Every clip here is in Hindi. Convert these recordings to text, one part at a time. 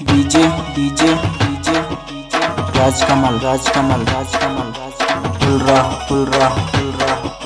DJ DJ DJ Rajkamal Rajkamal Rajkamal Rajkamal full रहा फुल रहा फुल रहा।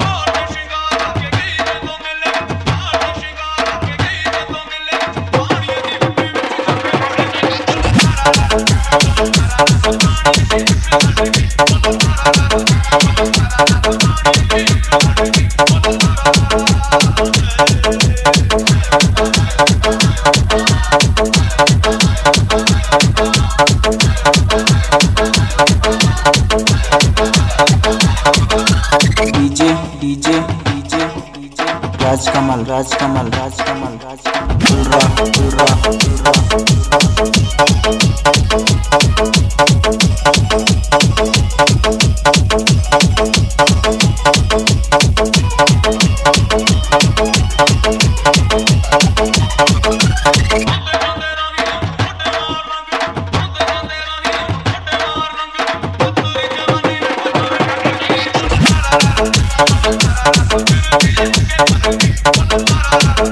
राजकमल राजकमल राजकमल राजकमल फुलरा फुलरा फुलरा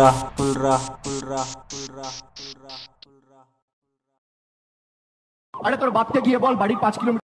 फुलरा फुलरा फुलरा फुलरा फुलरा फुलरा আরে তোর বাপকে গিয়ে বল বাড়ি পাঁচ কিলোমিটার